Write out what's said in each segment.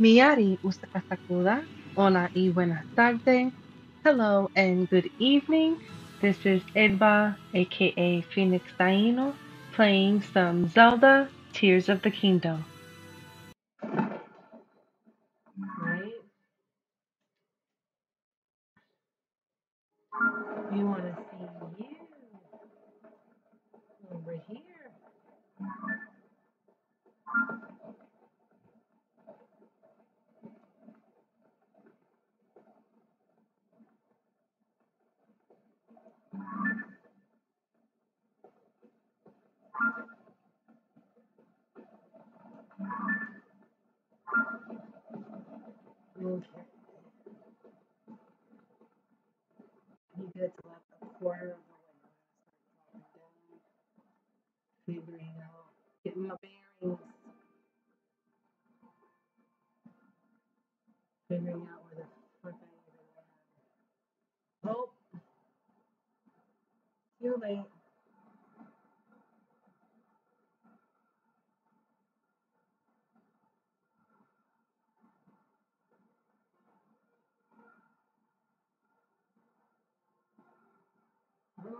Miyari Usakasakuda. Hola y buenas tardes. Hello and good evening. This is Edba, aka Phoenix Taino, playing some Zelda Tears of the Kingdom.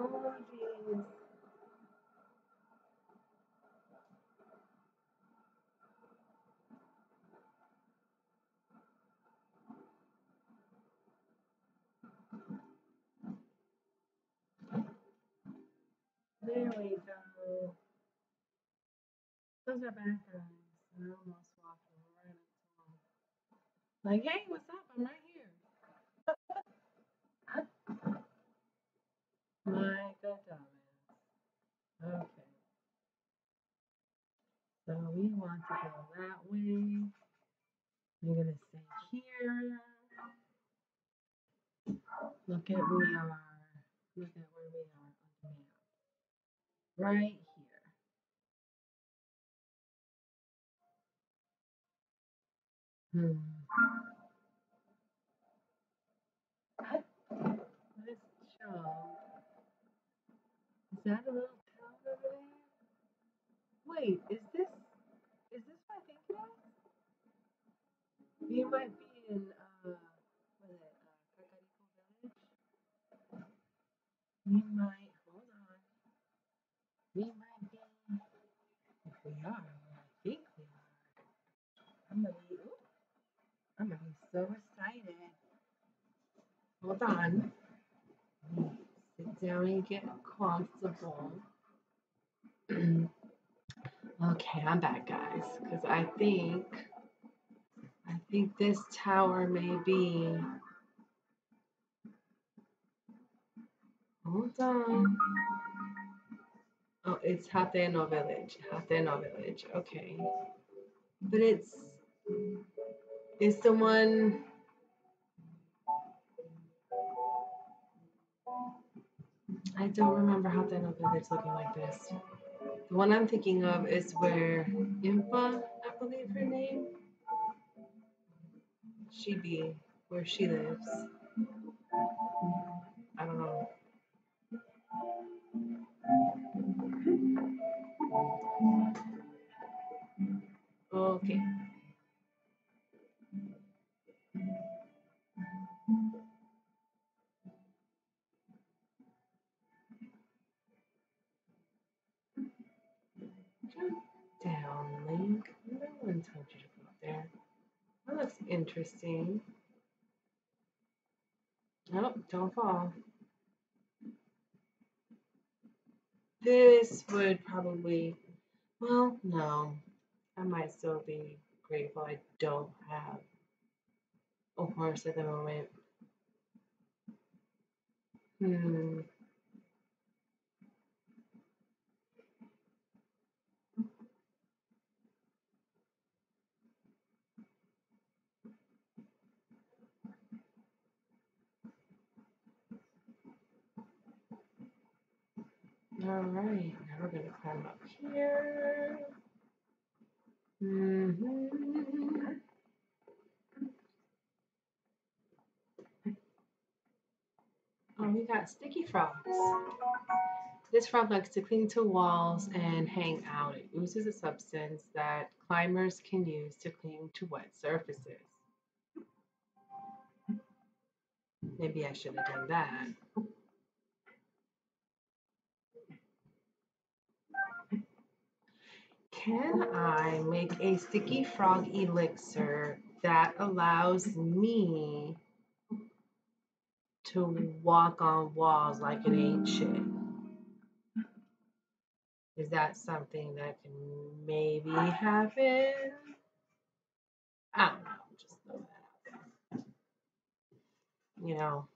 Jeez. There we go. Those are bad guys. I almost walked right up to them. Like, hey, what's up? I'm right here. Good dumbass. Okay. So we want to go that way. We're gonna stay here. Look at where we are. Look at where we are on the map. Right here. Hmm. This job. Is that a little town over there? Wait, is this is this what I think it is? You might be in uh what is it, uh Kakariko Village? We might hold on. We might be if we are, I think we are. I'm gonna be ooh, I'm gonna be so excited. Hold on. Let me Get comfortable. okay, I'm back guys. Cause I think I think this tower may be hold on. Oh, it's Hateno Village. Hateno Village. Okay. But it's it's the one don't remember how Hateno Village looking like this. The one I'm thinking of is where Impa, I believe her name. She be where she lives. Interesting. Nope, don't fall. This would probably, well, no. I might still be grateful I don't have a horse at the moment. Hmm. All right. Now we're gonna climb up here. hmm Oh, we got sticky frogs. This frog likes to cling to walls and hang out. It oozes a substance that climbers can use to cling to wet surfaces. Maybe I should have done that. Can I make a sticky frog elixir that allows me to walk on walls like ain't shit? Is that something that can maybe happen? I don't know. Just throw that out there. You know.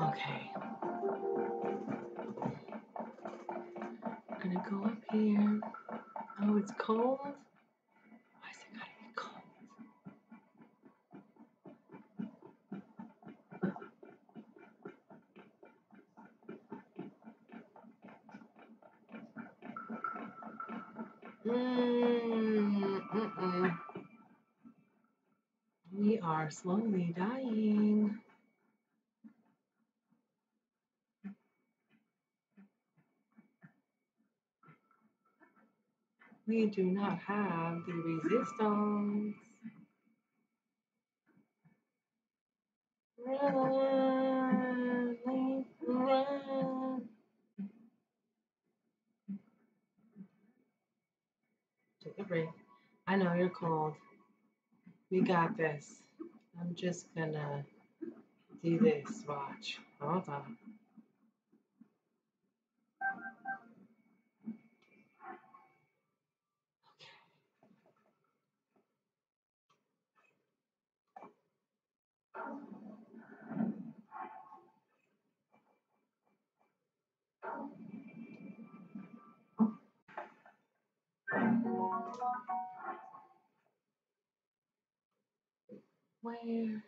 Okay. I'm gonna go up here. Oh, it's cold. Why is it gotta be cold? Mm, mm-mm. We are slowly dying. We do not have the resistance. Run, run. Take a break. I know you're cold. We got this. I'm just gonna do this. Watch. Hold on. Where?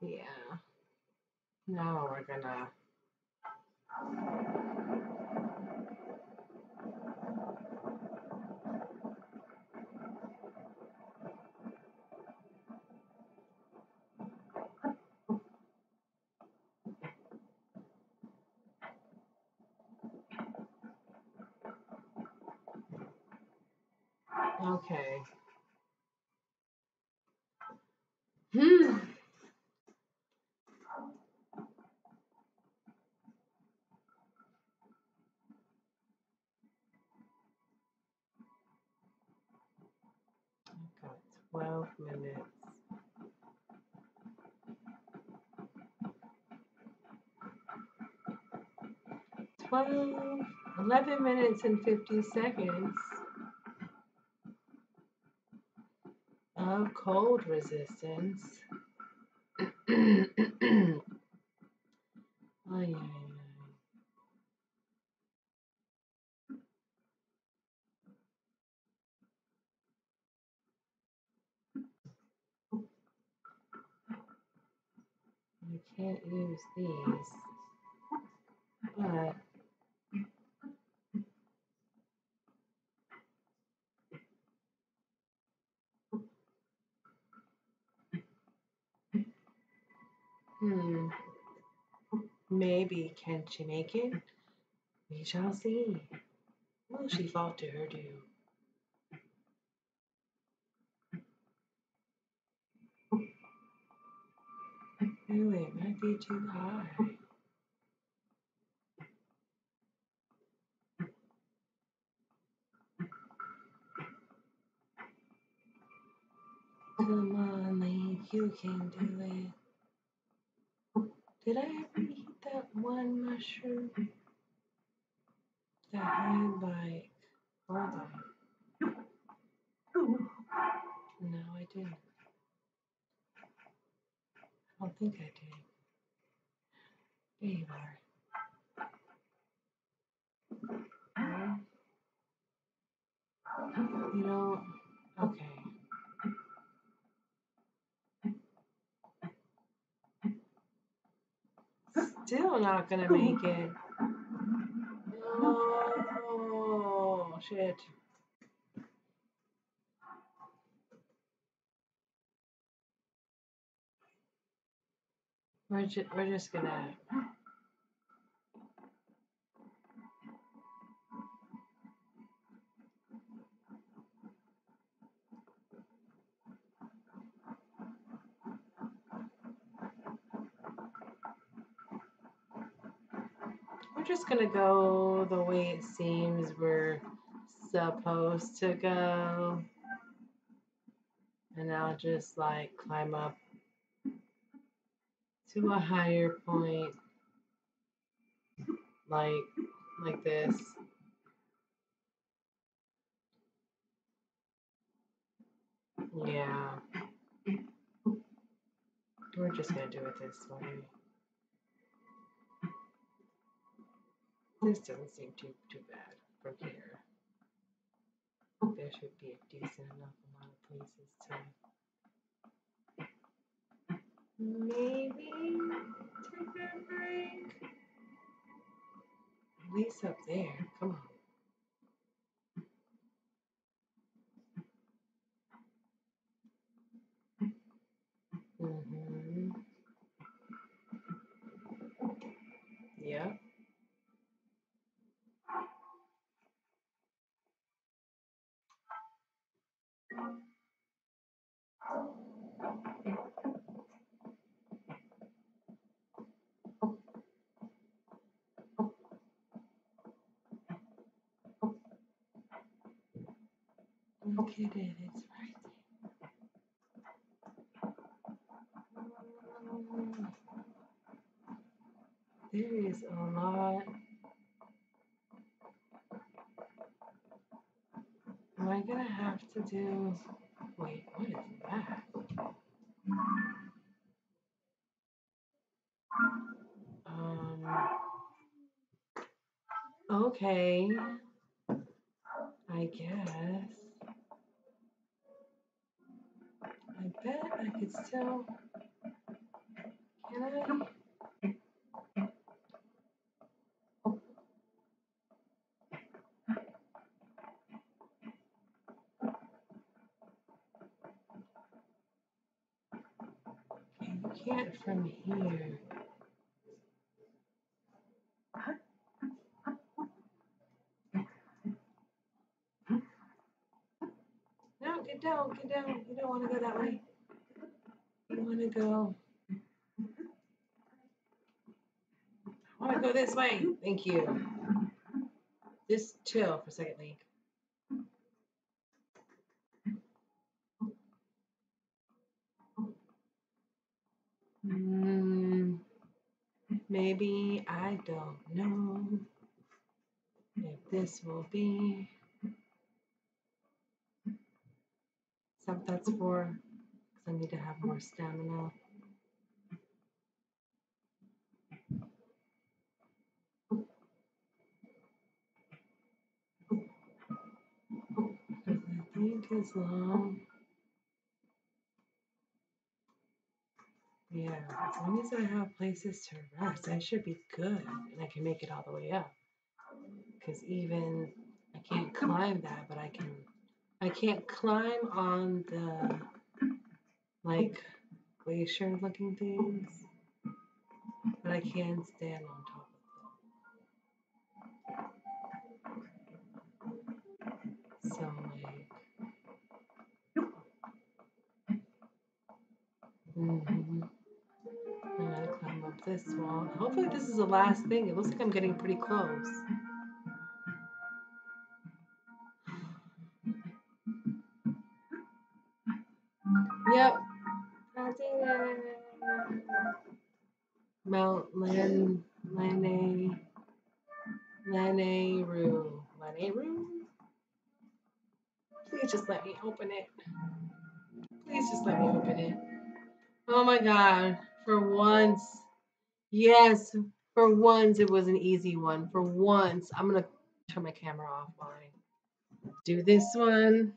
Yeah. Now we're gonna. Okay. Hmm. I've got 12 minutes. 12, 11 minutes and 50 seconds of cold resistance. I can't use these, but hmm, maybe can she make it? We shall see. Will she fall to her doom? Ooh, it might be too high. Come on, Link, you can do it. Did I one mushroom that had like, hold on. No, I didn't. I don't think I did. There you are. You don't. Okay. Still not gonna make it. Oh, shit. We're, ju we're just gonna we're just gonna go the way it seems we're supposed to go. And I'll just like climb up to a higher point like like this. Yeah. We're just gonna do it this way. This doesn't seem too too bad from here. There should be a decent enough amount of places to maybe take a break. At least up there. Come on. Mm-hmm. Yep. Look at it, it's right there. There is a lot. Am I gonna have to do? Wait, what is that? Um. Okay. I guess. I bet I could still. Can I? You can't from here. No, get down, get down. You don't want to go that way. You want to go. I want to go way. Thank you. This chill for second, Link. Mm, maybe I don't know if this will be something that's for. Because I need to have more stamina. Because I think as long, yeah, as long as I have places to rest, I should be good, and I can make it all the way up. Because even I can't climb that, but I can. I can't climb on the like glacier-looking things, but I can stand on this. Hopefully this is the last thing. It looks like I'm getting pretty close. Yep. Mount Lan Lane Lanayru. Lanayru? Please just let me open it. Please just let me open it. Oh my god. For once. Yes. For once it was an easy one. For once. I'm gonna turn my camera off do this one.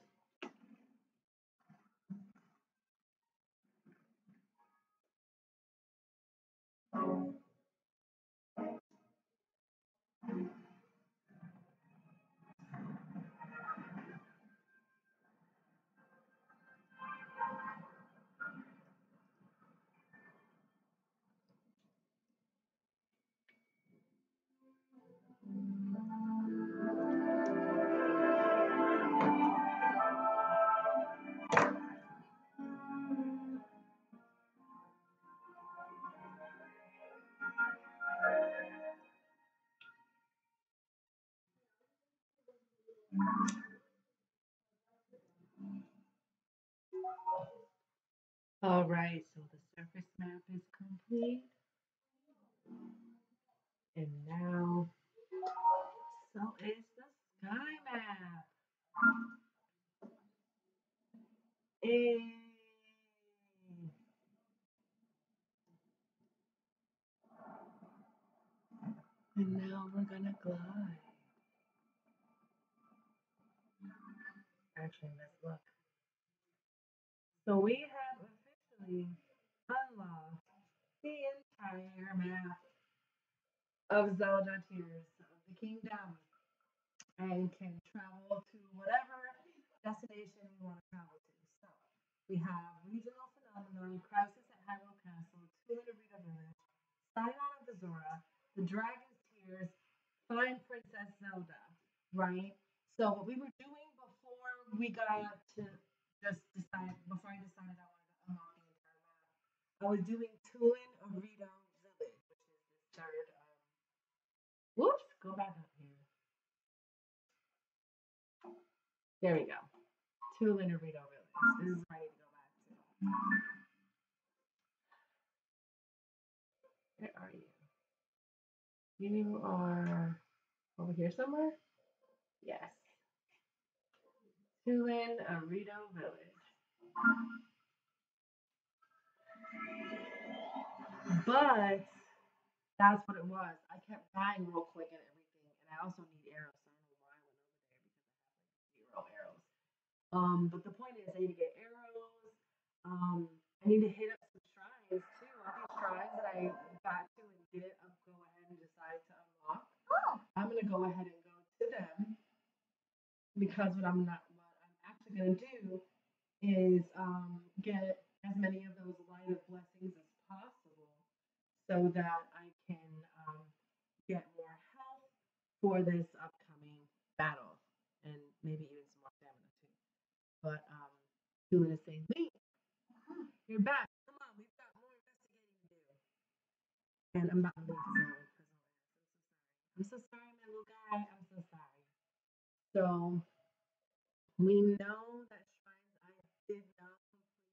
All right, so the surface map is complete. And now, so is the sky map. Hey. And now we're gonna glide. Actually, let's look. So we have officially unlocked the entire map of Zelda Tears of the Kingdom and can travel to whatever destination we want to travel to. So we have Regional Phenomenon, Crisis at Hyrule Castle, Tularita Village, Sidon of Zora, The Dragon's Tears, Find Princess Zelda, right? So what we were doing before we got to just decide, before I decided I wanted to unlock the entire map, I was doing Tulin Arito Village, which is the third, um, whoops, go back up There we go. Tulin Arito Village. This is where I need to go back to. Where are you? You are over here somewhere? Yes. Tulin Arito Village. But that's what it was. I kept dying real quick and everything, and I also need arrows. So I don't know why I went over there because I have like zero arrows. Um, but the point is, I need to get arrows. Um, I need to hit up some shrines too. All these shrines that I got to and didn't go ahead and decide to unlock. I'm gonna go ahead and go to them because what I'm not, what I'm actually gonna do is um, get as many of those light of blessings as possible so that I can um, get more health for this upcoming battle and maybe even some more stamina too. But um, doing the same thing. You're back. Come on, we've got more investigating to do. And I'm to the zone because I'm so sorry. My little guy. I'm so sorry. So we know that shrines I did not complete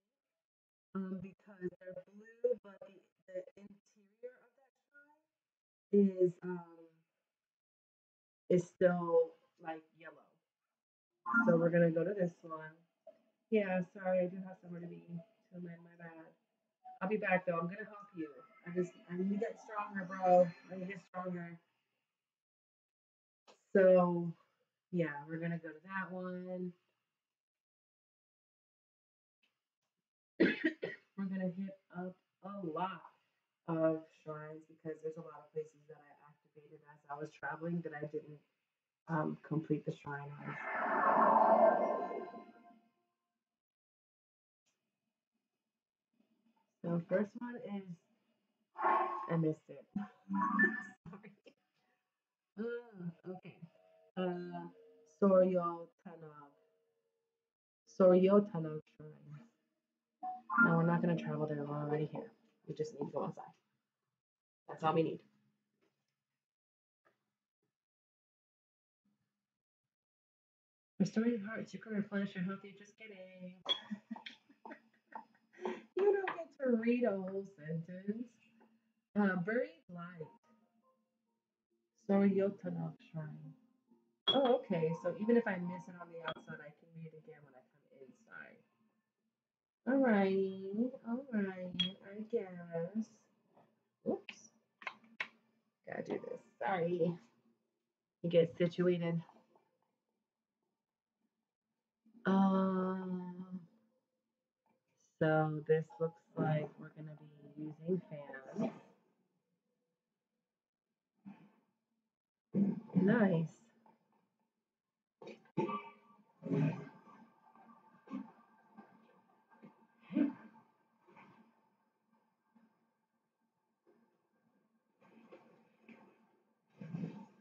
um, because they're blue, but the, the interior of that shrine is um is still like yellow. So we're gonna go to this one. Yeah, sorry, I do have somewhere to be. To my my bad. I'll be back though. I'm gonna help you. I just I need to get stronger, bro. I need to get stronger. So yeah, we're gonna go to that one. we're gonna hit up a lot of shrines because there's a lot of places that I activated as I was traveling that I didn't um, complete the shrine on. So first one is I missed it. Sorry. Uh, okay. Uh, Soryo Tanag. Soryotanog Shrine. No, we're not gonna travel there. We're already here. We just need to go outside. That's all we need. Restore your hearts. You can replenish your health. Just kidding. you don't get to read a whole sentence. Uh, buried light. Soryotanog Shrine. Oh, okay. So even if I miss it on the outside, I can read it again when I come inside. Alrighty. Alright. I guess. Oops. Gotta do this. Sorry. You get situated. Um. So this looks like we're going to be using fans. Nice.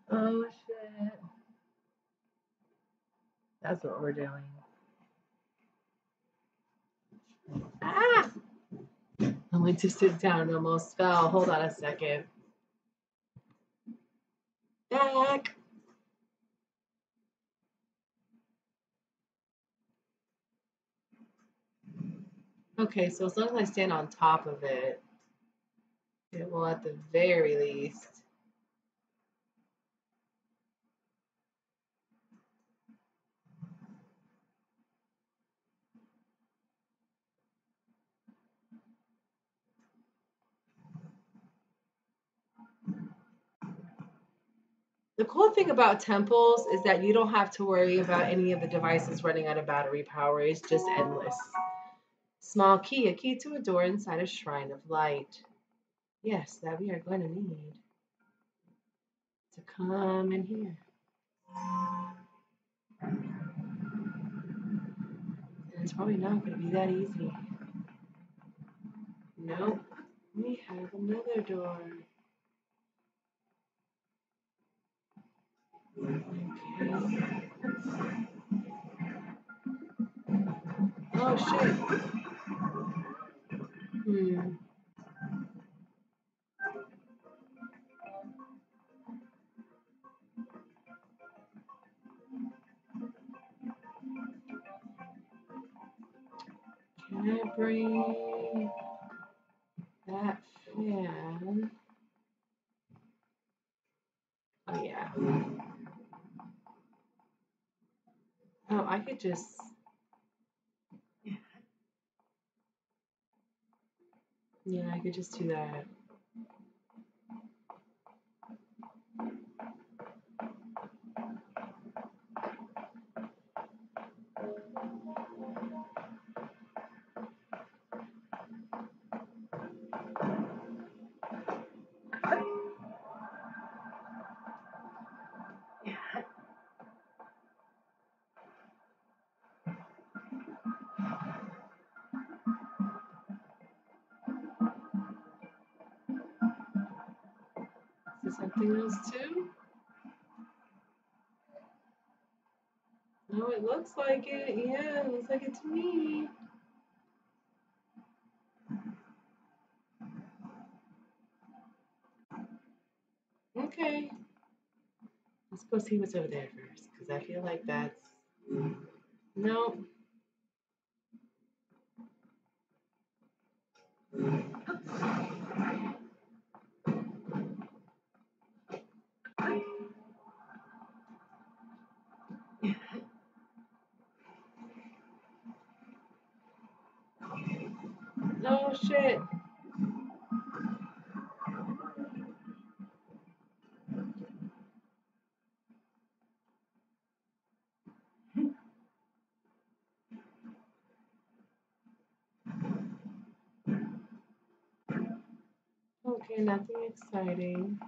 Oh shit. That's what we're doing. Went to sit down and almost fell. Hold on a second. Back. Okay, so as long as I stand on top of it, it will at the very least The cool thing about temples is that you don't have to worry about any of the devices running out of battery power. It's just endless. Small key, a key to a door inside a shrine of light. Yes, that we are going to need to come in here. It's probably not going to be that easy. Nope. We have another door. Oh shit. Hmm. Can I bring that fan? Oh yeah. Oh, I could just. Yeah, I could just do that. Something else too? No, it looks like it. Yeah, it looks like it to me. Okay. Let's go see what's over there first, because I feel like that's. No. Oh shit. Okay, nothing exciting.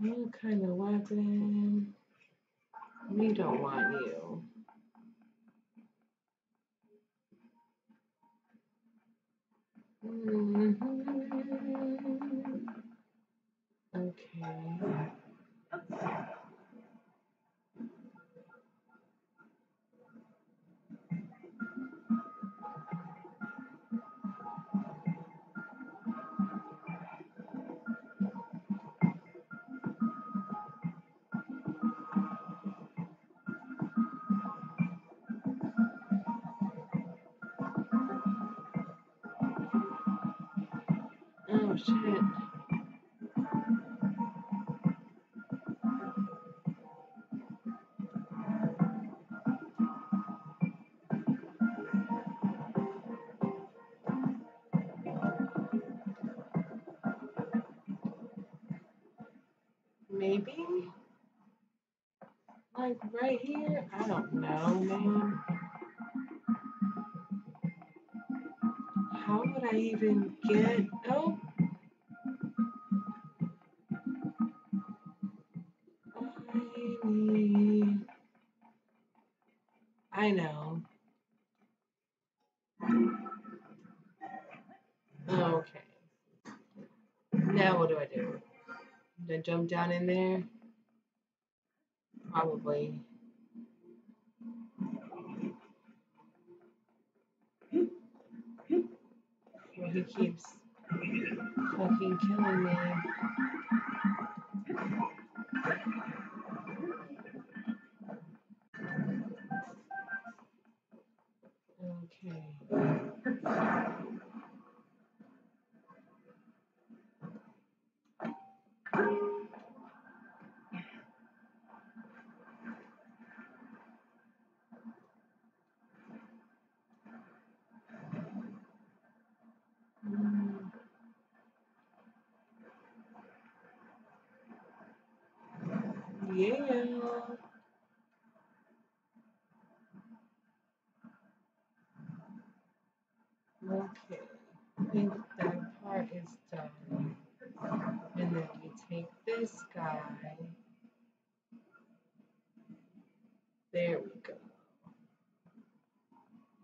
New kind of weapon. We don't want you. Mm-hmm. Okay. Shit. Maybe? Like right here? I don't know, man. How would I even get. Oh. I jump down in there? Probably. Well, he keeps fucking killing me. Okay. Mm, Yeah. Okay. I think that part is done. And then we take this guy. There we go.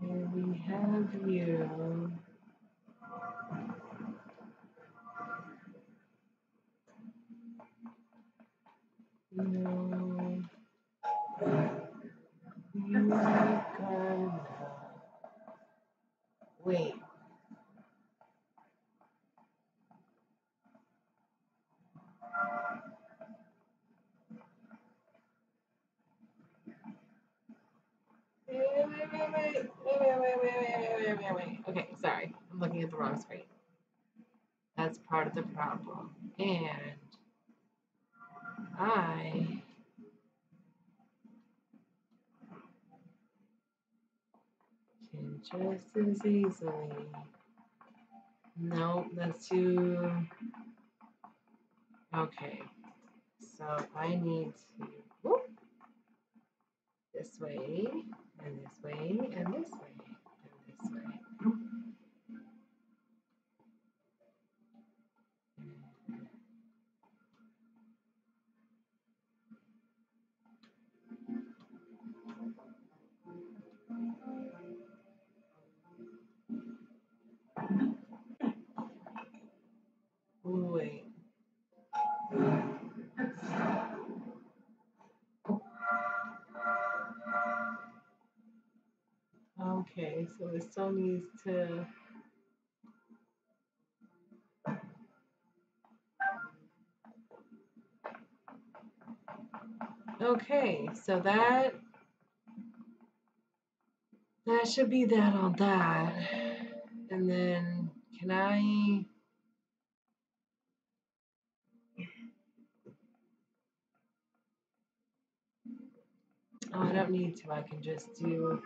And we have you. The problem. And I can just as easily. No, that's too. Okay. So I need to. Whoop, this way, and this way, and this way, and this way. Wait. Okay, so it still needs to. Okay, so that that should be that on that. And then can I Oh, I don't need to. I can just do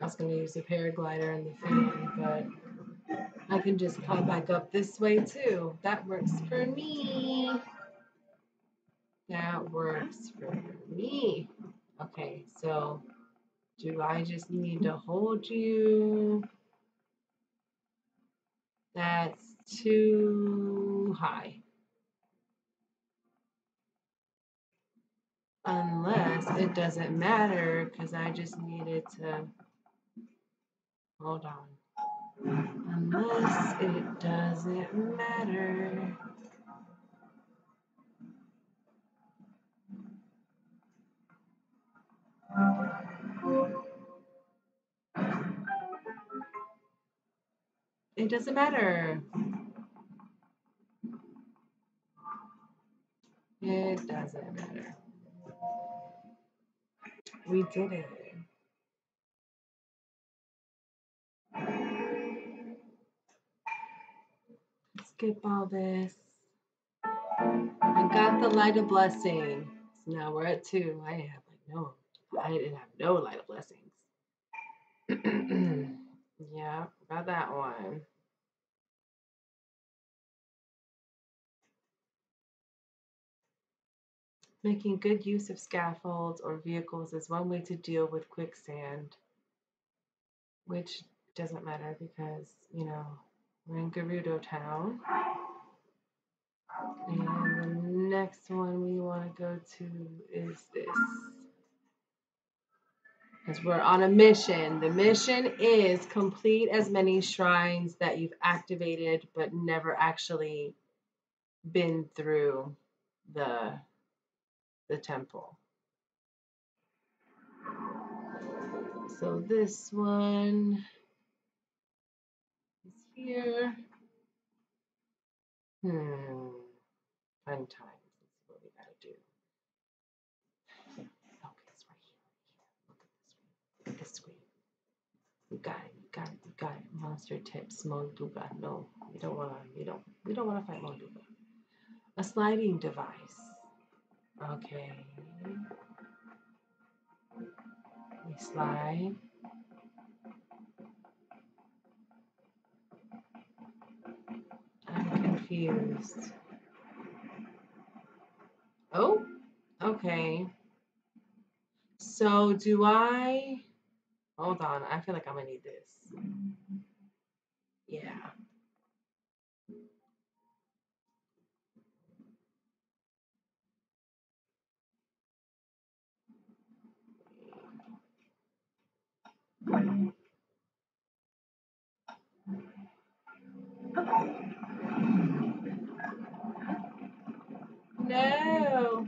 I was gonna use the paraglider and the fan, but I can just come back up this way too. That works for me. That works for me. Okay, so do I just need to hold you? That's too high. Unless it doesn't matter because I just needed to hold on. Unless it doesn't matter. It doesn't matter. It doesn't matter. We did it. Skip all this. I got the light of blessing. So now we're at two. I have like no, I didn't have no light of blessings. yeah, got that one. Making good use of scaffolds or vehicles is one way to deal with quicksand, which doesn't matter because, you know, we're in Gerudo Town. And the next one we want to go to is this. Because we're on a mission. The mission is complete as many shrines that you've activated but never actually been through the the temple. So this one is here. Hmm, fun times. This is what we gotta do. Okay, it's right here. Look at this screen. Look at this screen. You got it. We got it. We got it. Monster tips, Molduga. No, we don't wanna. You don't. We don't wanna fight Molduga. A sliding device. Okay. We slide. I'm confused. Oh, okay. So do I, hold on, I feel like I'm gonna need this. Yeah. No.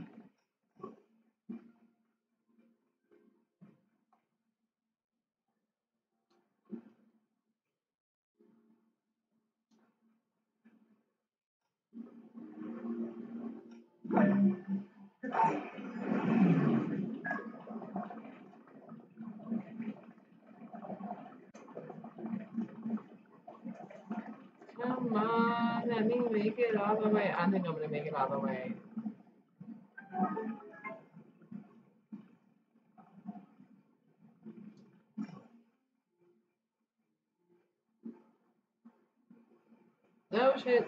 Come on, let me make it all the way. I think I'm gonna make it all the way. Oh shit.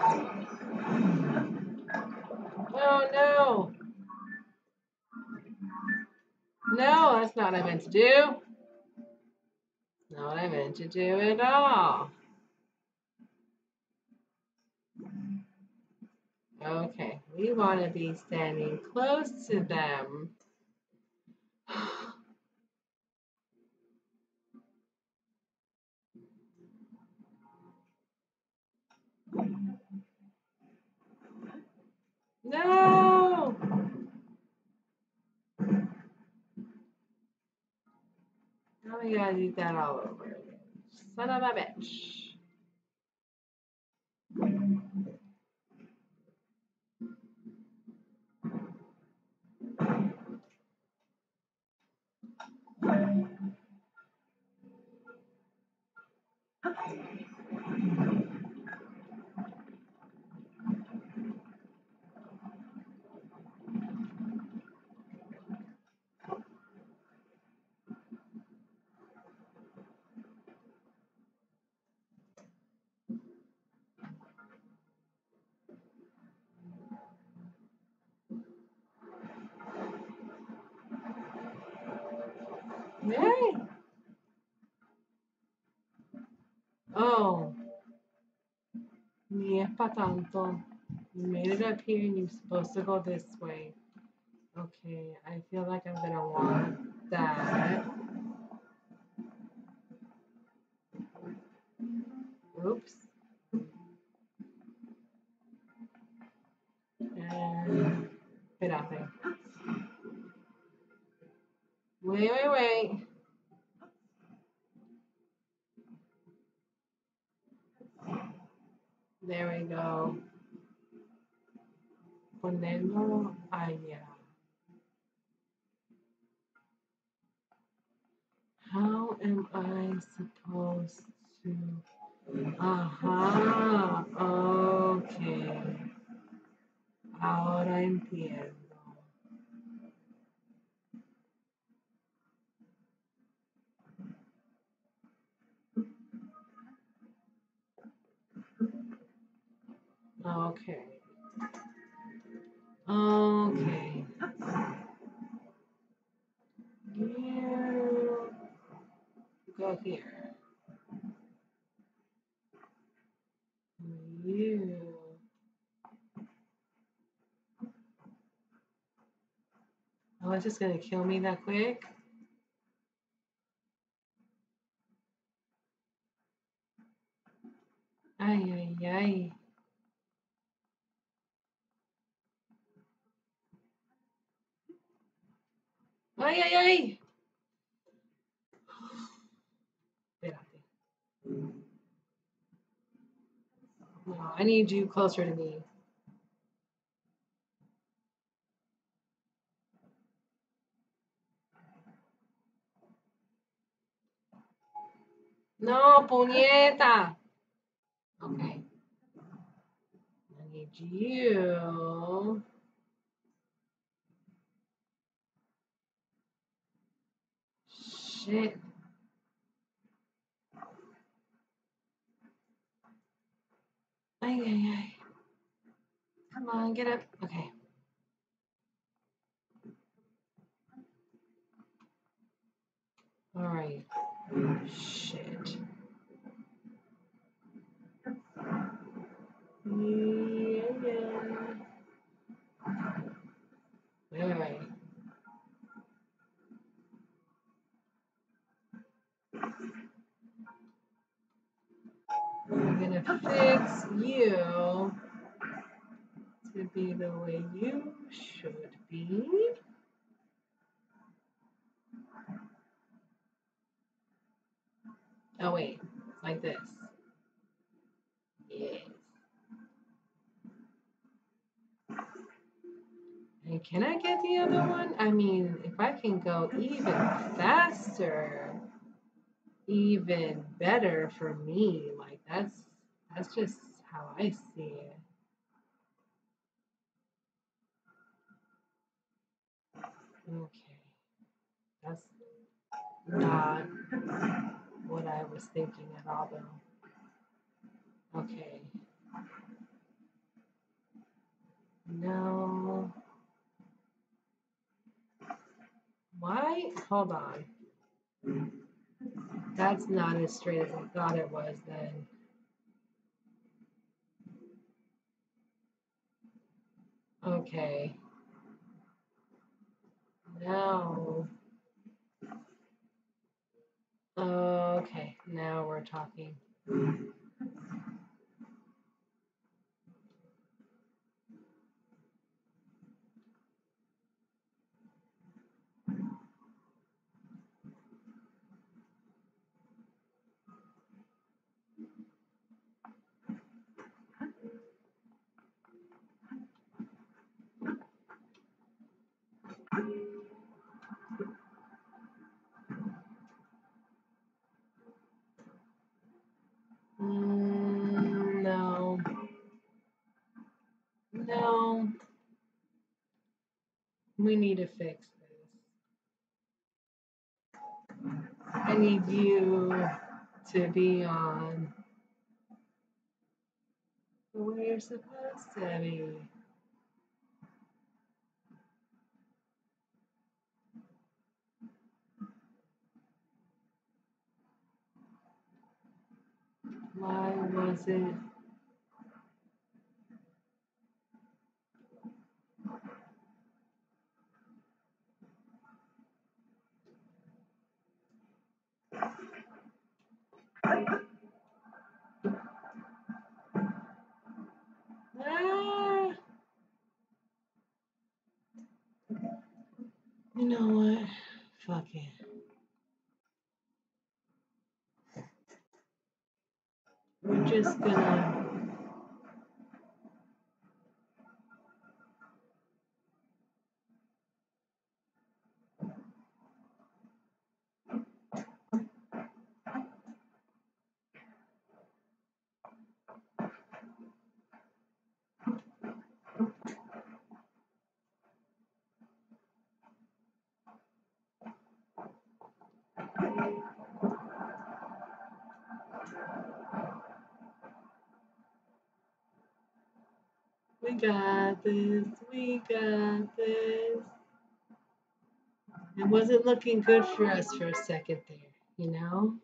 Oh no. No, that's not what I meant to do. Not what I meant to do at all. Okay, we want to be standing close to them. No! Now we gotta do that all over again. Son of a bitch. Oh. Ni es pa tanto. You made it up here and you're supposed to go this way. Okay, I feel like I'm gonna want that. Oops. And espérate. Wait, wait, wait. There we go. Ponerlo allá. How am I supposed to? Ajá, okay. Ahora entiendo. Okay. Okay. You go here. You. Oh, it's just gonna kill me that quick. Ay, ay, ay. Ay, ay, ay. Espérate. No, I need you closer to me. No, puñeta. Okay. I need you. Shit. Ay, ay, ay. Come on, get up. Okay. All right. Shit. Yeah. All right. I'm gonna fix you to be the way you should be. Oh wait, like this. Yes. And can I get the other one? I mean, if I can go even faster, even better for me. Like that's that's just how I see it. Okay. That's not what I was thinking at all though. Okay. No. Why? Hold on. That's not as straight as I thought it was then. Okay. Now. Okay, now we're talking. Mm, no. No. We need to fix this. I need you to be on where you're supposed to be. Why was it? Ah, you know what? Fuck it. We're just gonna. We got this. We got this. It wasn't looking good for us for a second there, you know?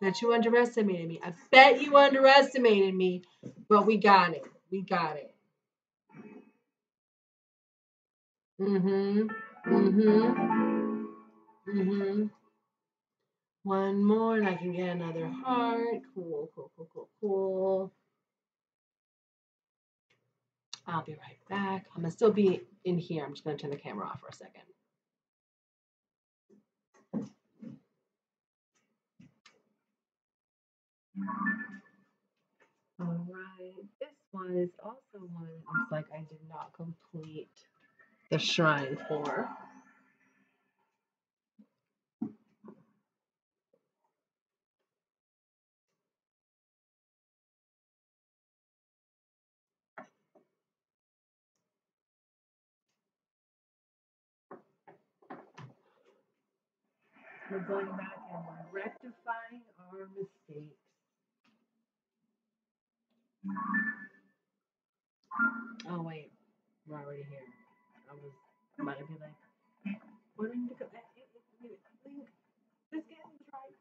That you underestimated me. I bet you underestimated me, but we got it. We got it. Mm-hmm. Mm-hmm. Mm-hmm. One more and I can get another heart. Cool, cool, cool, cool, cool. I'll be right back. I'm gonna still be in here. I'm just gonna turn the camera off for a second. All right. This one is also one that looks like I did not complete the shrine for. We're going back and we're rectifying our mistakes. Oh wait, we're already here. I was about to be like, where did it go? Eh, eh, eh, Link, this game is right.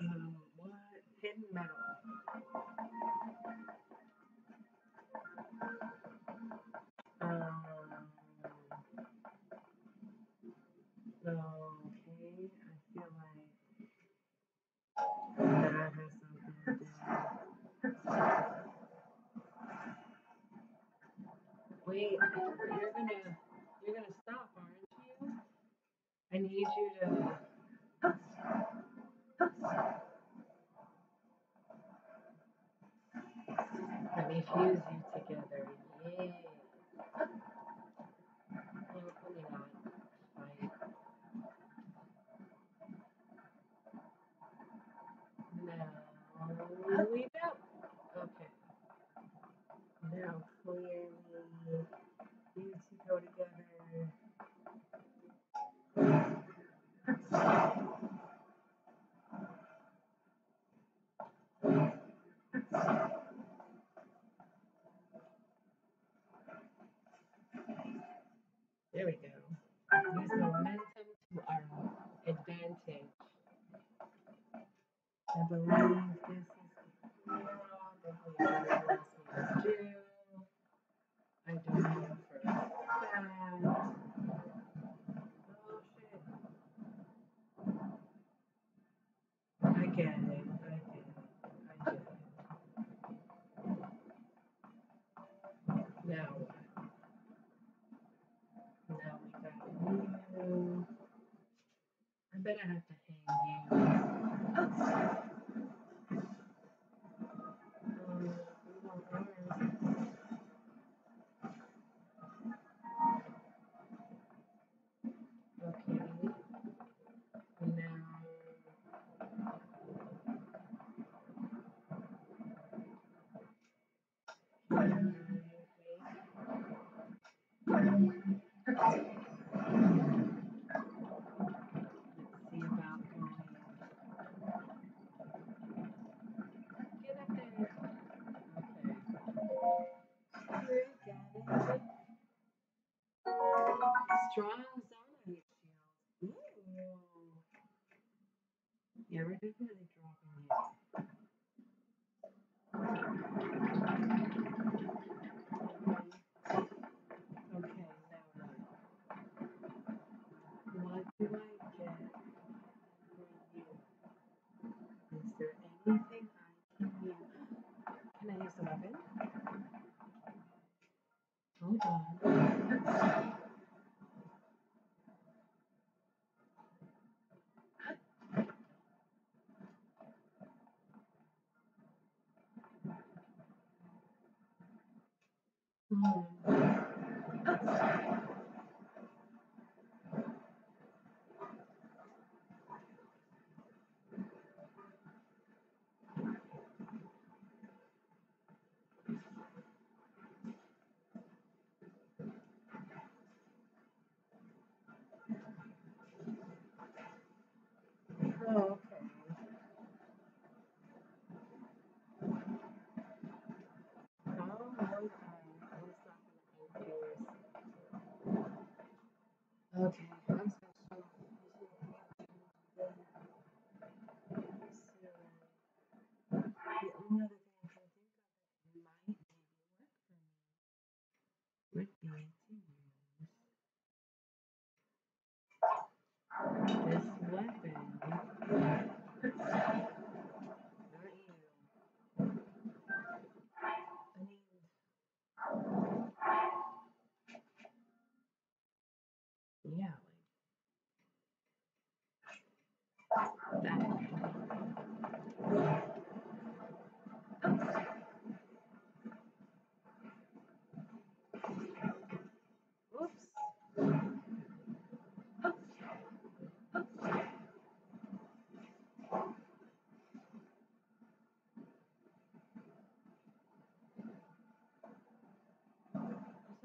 Um, what? Hidden metal. Um, okay, I feel like that has something to do. Wait, you're gonna you're gonna stop, aren't you? I need you to me fuse you together. Yeah. Let me not fight. No, we don't. Okay. Now clearly you two go together. There we go. Use momentum to our advantage. I believe this is probably what it wants me to do. I don't know for a fact. Oh shit. I get it. I get it. I get it. Now what? Now we got you. I bet I have to hang you. Um, we don't worry. Okay. Now. um, Let's see about going. Get up there. Okay. You got it. Strong zonaite shield. Ooh. Yeah, we're definitely dropping you. Mhm. Okay, now what? What do I get for you? Is there anything I can use? Can I use the weapon? Hold on. Oh, Okay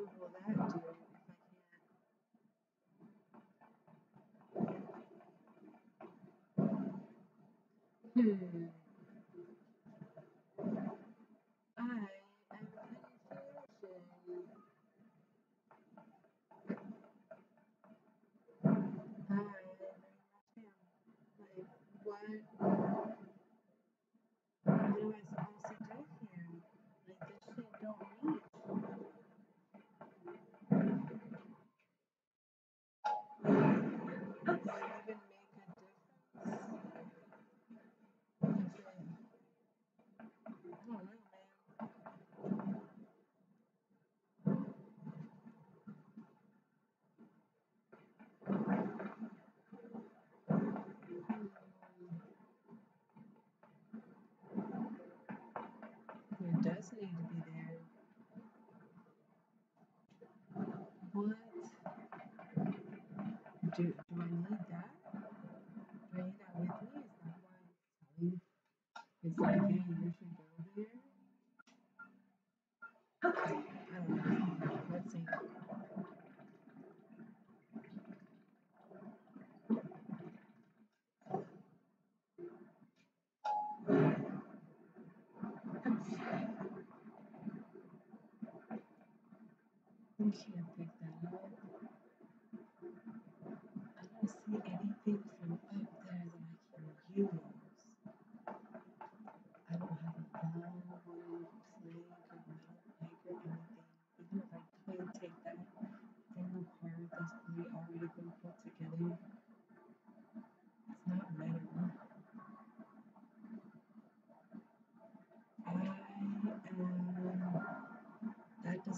Who will that do if I can't I am confusion. I am like what to be there. What do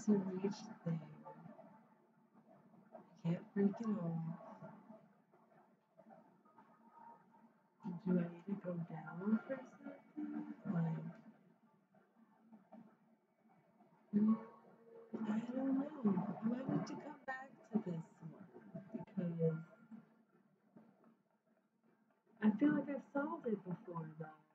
once you reach there, you can't freak it off. Do I need to go down for something? Like, I don't know. Do I need to come back to this one? Because I feel like I've solved it before, though.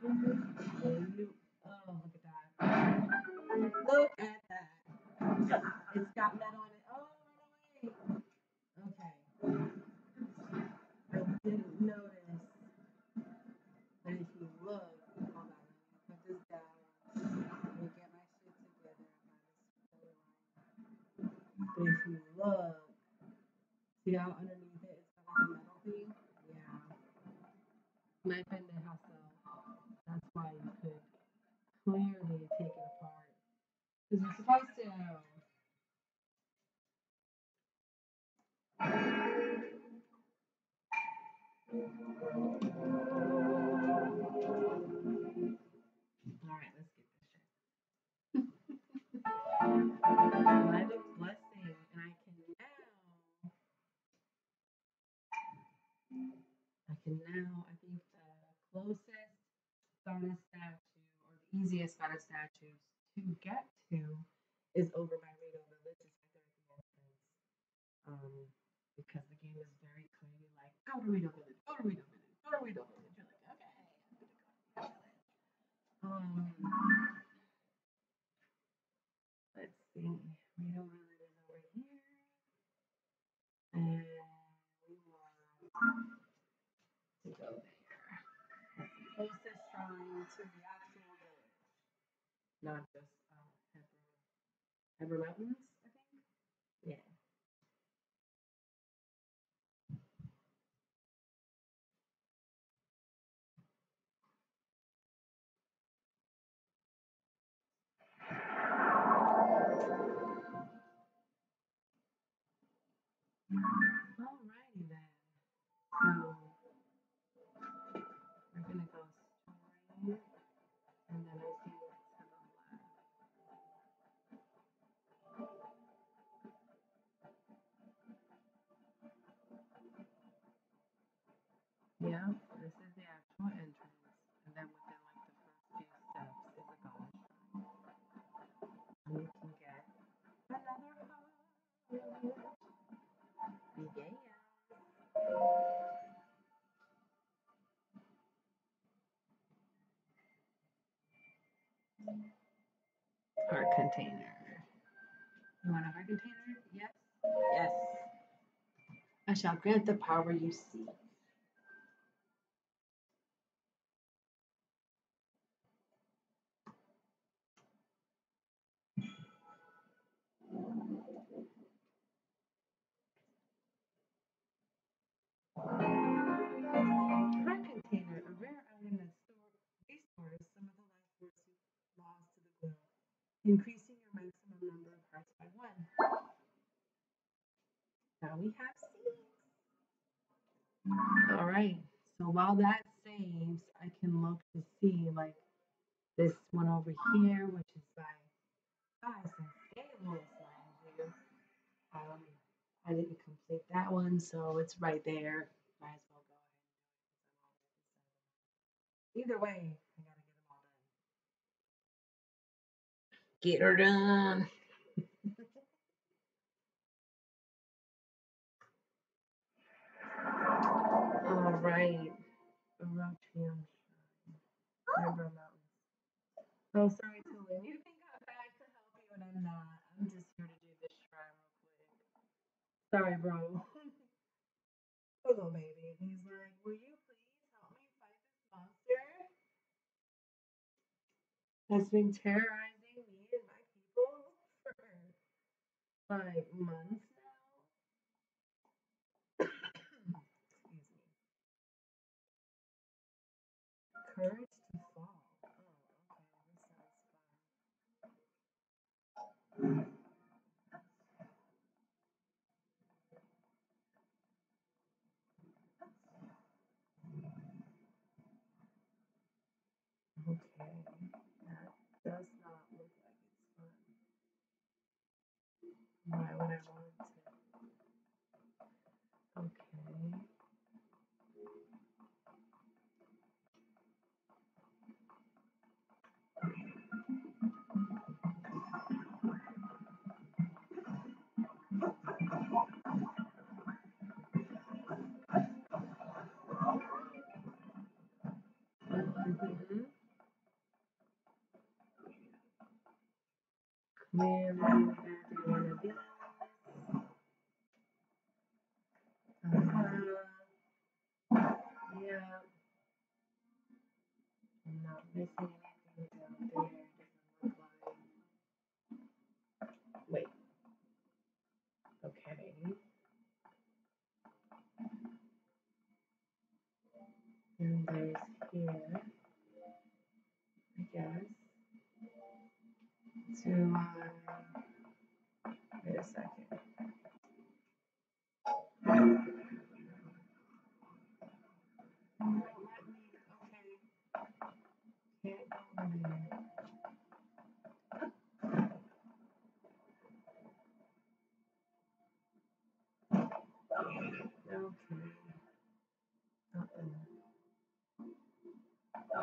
Sungguh, 他 easiest Spanish statues to get to is over by the entrance. Um, because the game is very clearly like, go to Rito Village, go to Rito Village, go to Rito Village. You're like, okay, I'm gonna go to Rito Village. Um, let's see. Rito Village is over here. And we want Not just um Hebra, Hebra Mountains, I think. Yeah. Alrighty then. So Yeah, this is the actual entrance. And then within like the first few steps is a shrine. And you can get another heart. Yeah. Heart container. You want a heart container? Yes. Yes. I shall grant the power you seek. While that saves, I can look to see like this one over here, which is by Guys and Stables, mind you. Um, I didn't complete that one, so it's right there. Might as well go ahead and do it because I'm already Either way, I gotta get them all done. Get her done. All right. Orochium Shrine. River Mountains. Oh, sorry, Tulin. You think I'm back to help you, and I'm not. I'm just here to do this shrine real quick. Sorry, bro. Hello, baby. And he's like, Will you please help me fight this monster that's been terrorizing me and my people for like months now? Excuse me. Courage to fall. Oh, okay. This sounds fun. Okay. That does not look like it's fun. Why would Mm-hmm. Clearly, every one of these. Uh-huh. Yeah. I'm not missing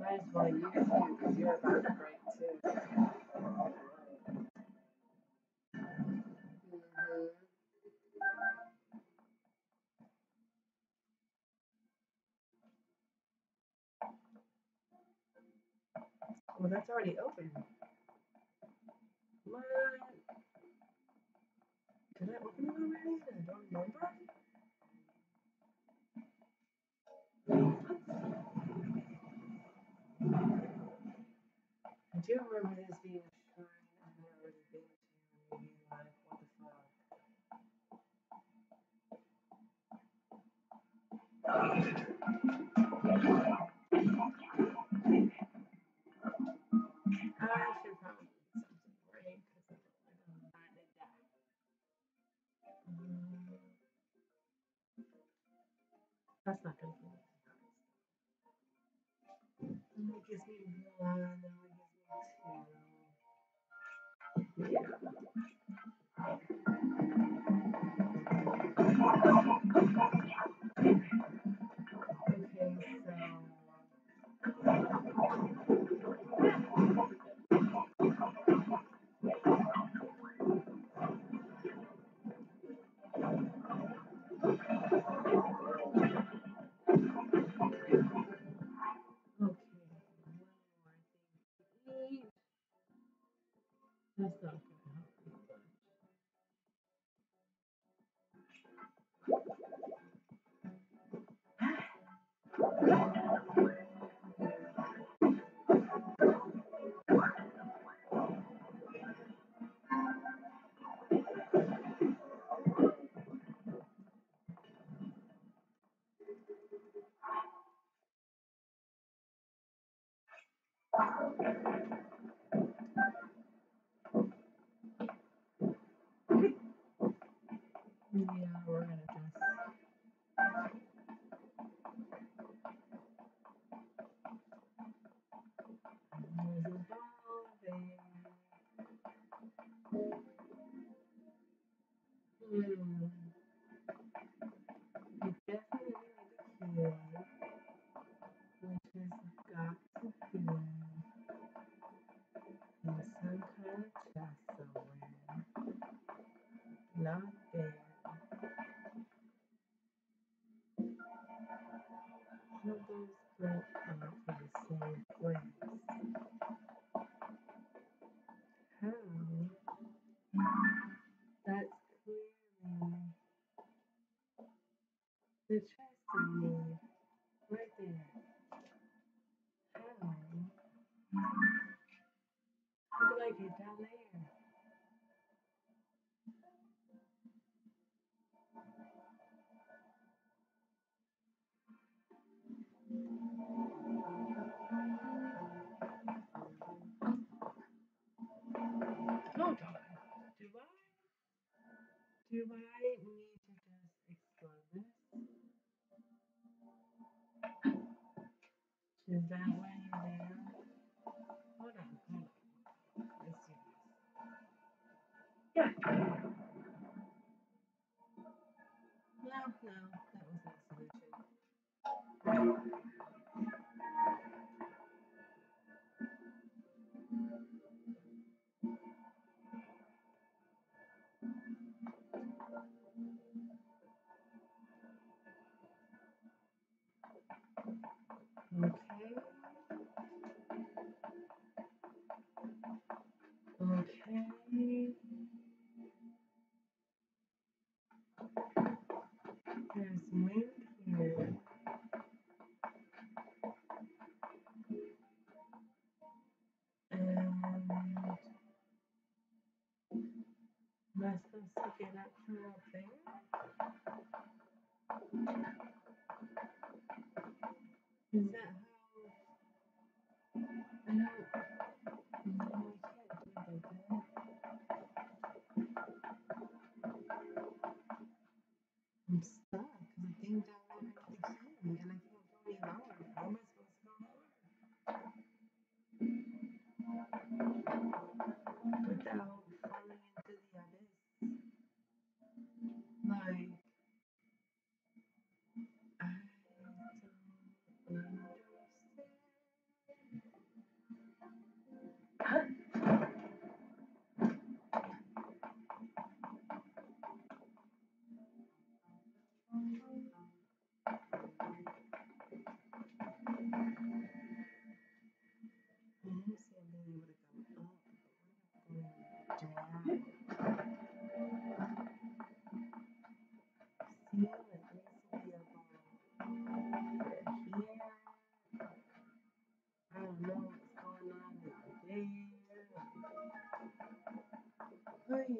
Might as well use you because you're about to break too. Mhm. Well, that's already open. What? Did I open it already? I don't remember. Do remember this being a shrine I had already been to and being like, what the fuck? I should probably eat something, right? Because I'm not to die. That's not gonna give me That gives me one, That's not gonna help me much. Those Do I need to just explode this? Is that you're there? Hold on, hold on. Let's do this. Yeah. No, no, that was not solution. There's wind here. And am I supposed to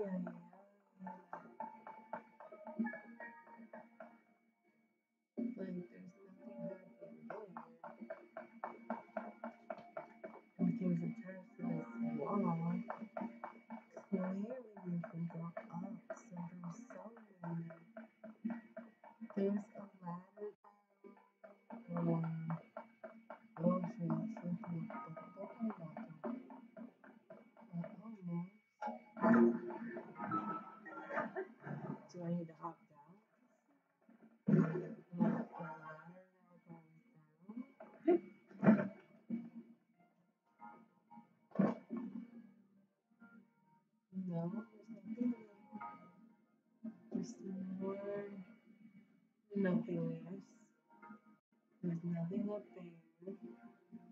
yeah I need to hop uh, down. No, there's nothing there. There's. Nothing. There's nothing up there.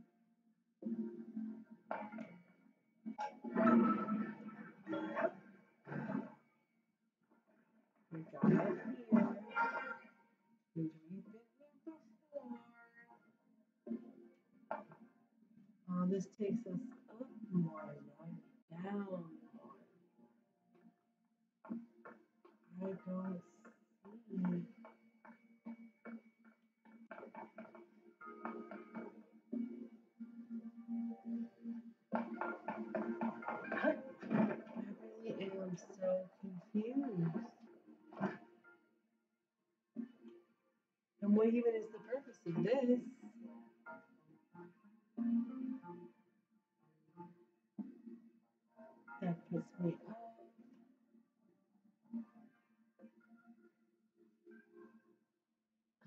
What even is the purpose of this? That puts me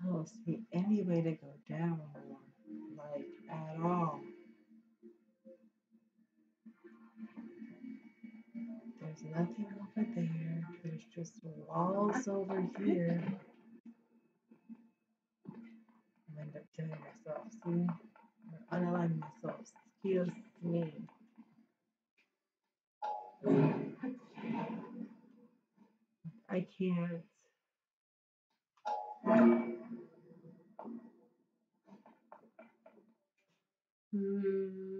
don't see any way to go down more, like at all. There's nothing over there. There's just walls over here. Up myself. See? Unaligning myself. Excuse me. I can't. Mhm.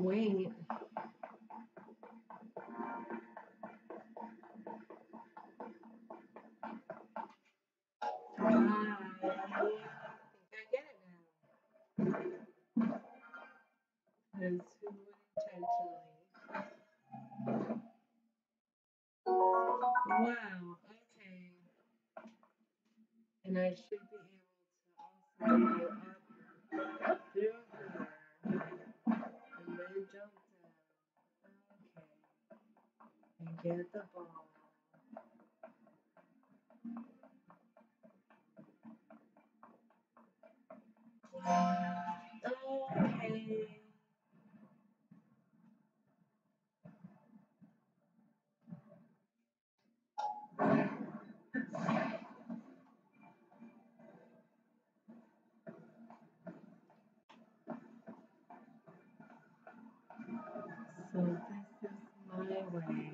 Wait. Ah, I get it now. Who intentionally? Wow. Okay. And I should be So this is my way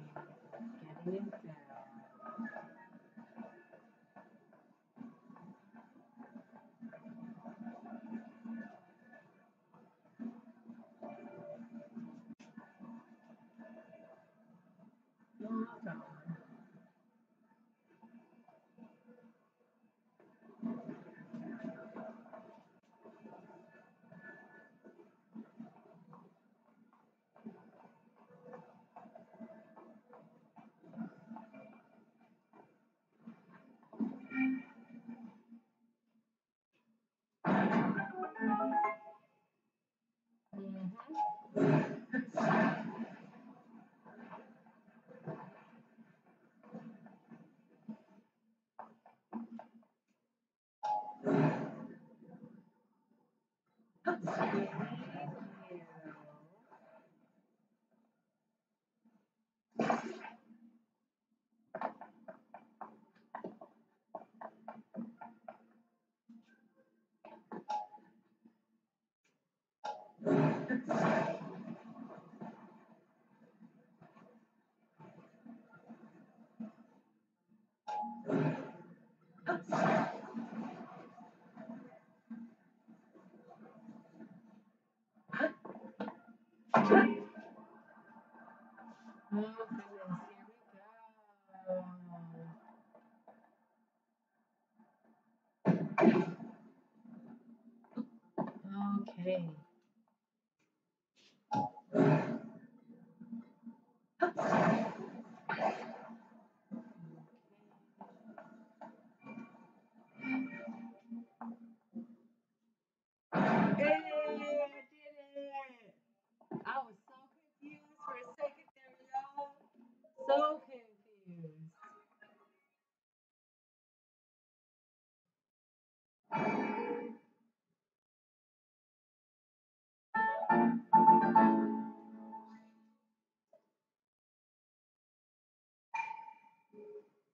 Oh,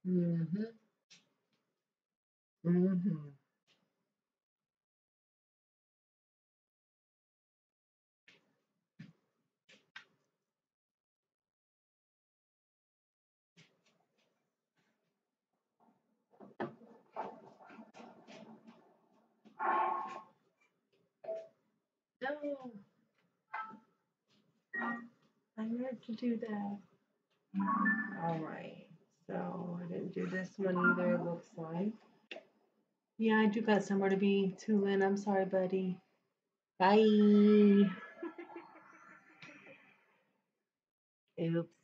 Mm-hmm. Mm-hmm. No, I meant to do that. All right. So I didn't do this one either, it looks like. Yeah, I do got somewhere to be, Tulin. I'm sorry, buddy. Bye. Oops.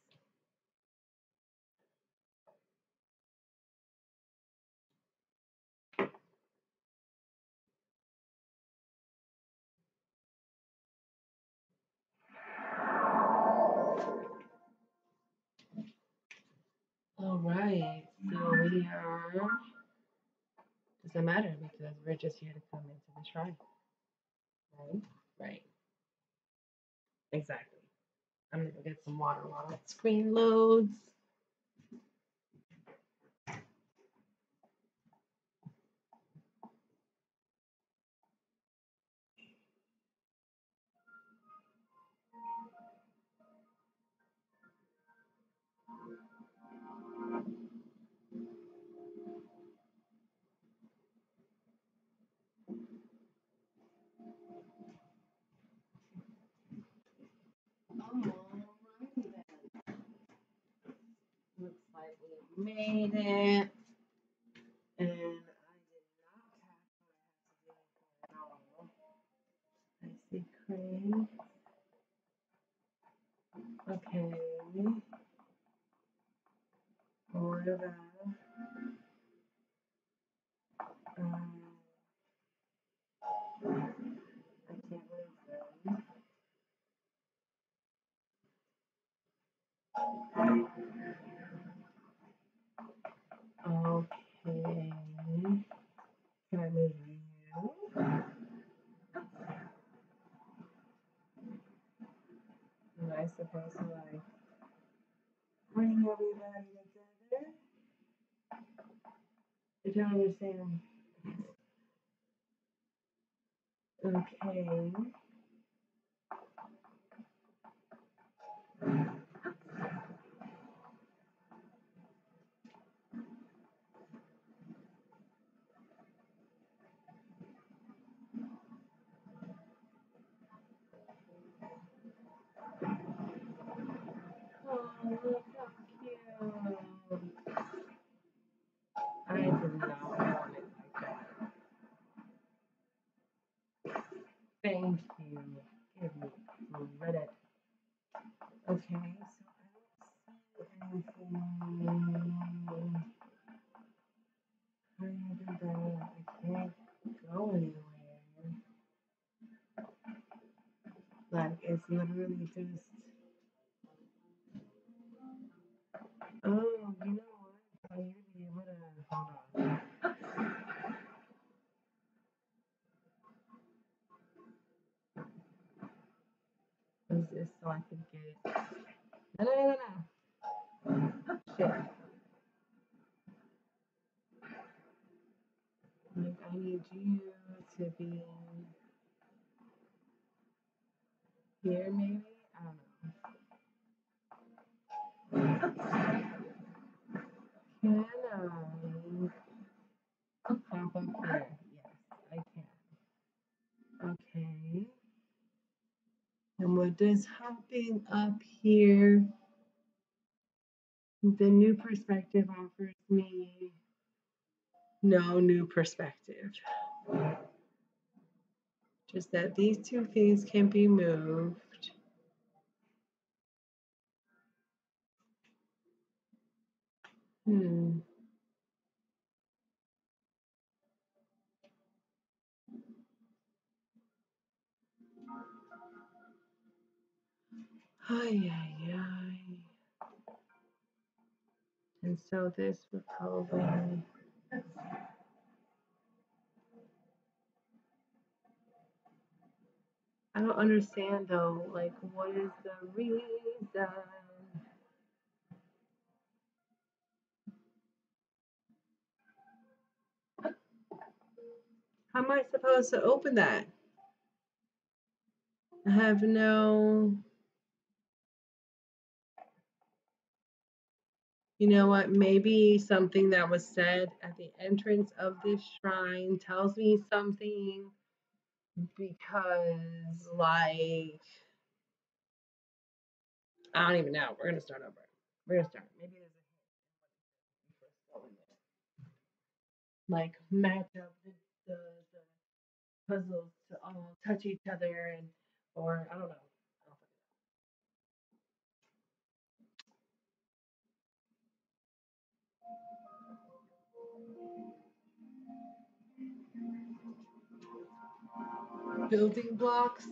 Doesn't matter because we're just here to come into the shrine. Right? Right. Exactly. I'm gonna go get some water while that screen loads. We made it. And I did not catch what I had to do for it all. I see cream. Okay. More of Supposed to like bring everybody together? Eh? I don't understand. Okay. I did not want it like that. Thank you. Give me credit. Okay, so I don't see anything. Other than I can't go anywhere. Like, it's literally just. Oh, you know what? I need to be able to. Hold on. Is this so I can get. No, no, no, no, no. Shit. Like, I need you to be here, maybe? I don't know. Can I pop up here? Yes, I can. Okay. And what does hopping up here? The new perspective offers me no new perspective just that these two things can be moved. Hmm. Ay, ay, ay. And so this would probably. I don't understand though. Like, what is the reason? How am I supposed to open that? I have no. You know what? Maybe something that was said at the entrance of this shrine tells me something because, like, I don't even know. We're gonna start over. We're gonna start. Maybe there's a hint Like match up the, the, the puzzles to all touch each other and or I don't know. Building blocks.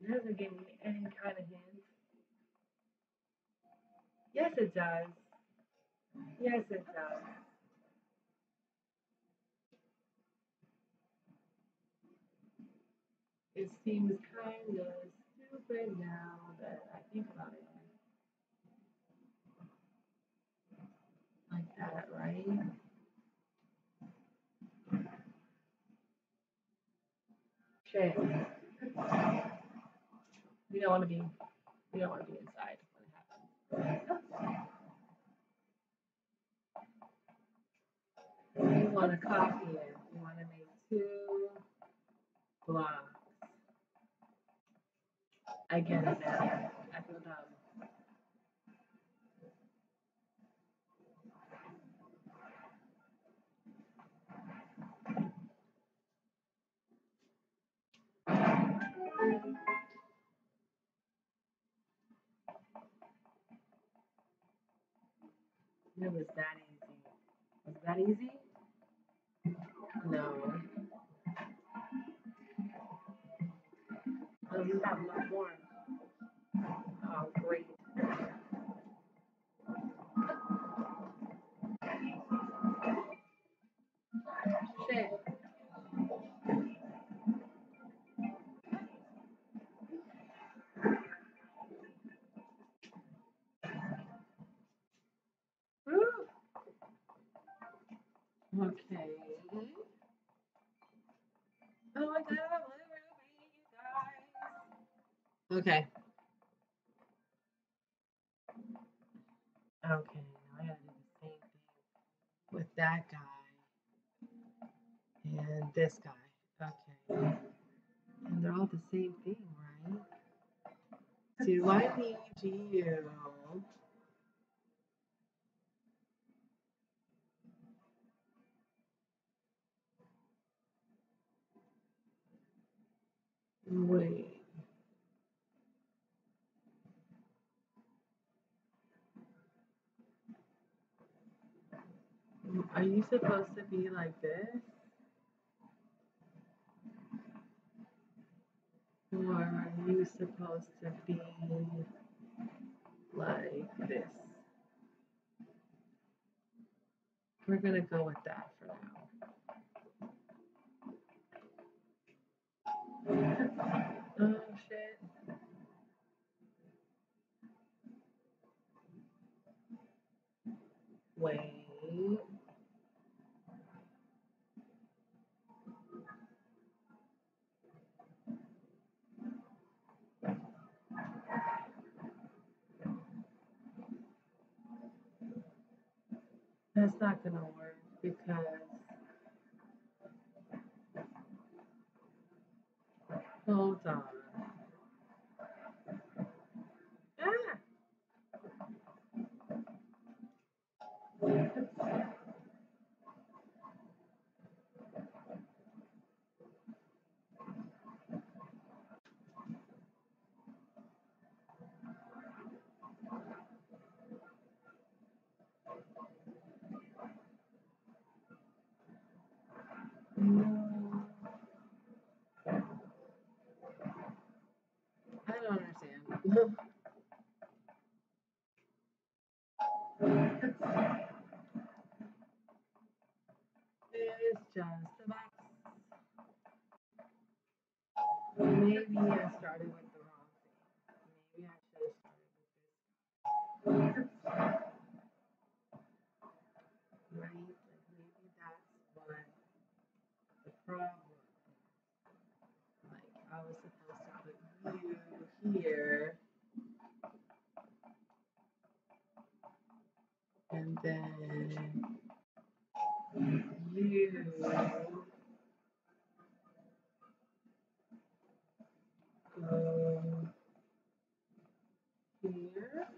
It doesn't give me any kind of hint. Yes, it does. Yes, it does. It seems kind of stupid now that I think about it. Like that, right? Shit. We don't want to be. We don't want to be inside. We want to copy it. We want to make two blocks. I get it now. It was that easy. Was that easy? No. Oh, you have no more. Oh, great. Okay. Okay, now I gotta do the same thing with that guy and this guy. Okay. And they're all the same thing, right? Do I need you? Wait. Are you supposed to be like this? Or are you supposed to be like this? We're gonna go with that for now. Oh shit. Wait. That's not gonna work because hold on. Ah, It's just a box. Maybe I started with the wrong thing. Maybe I should have started with this. Right? Like maybe that's what the problem. Like I was supposed to put you here and then you go here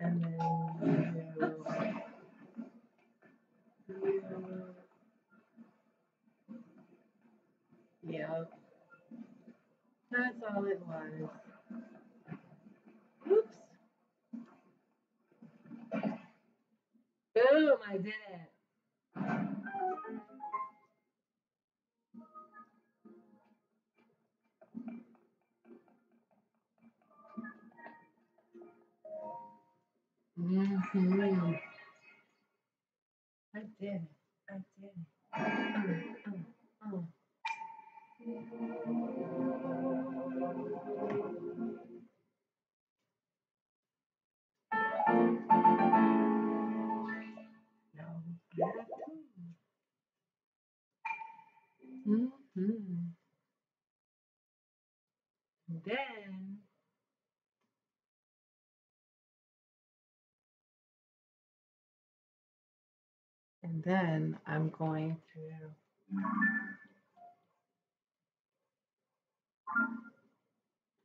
and then you, yeah, that's all it was. Oops. Boom, I did it. And then I'm going to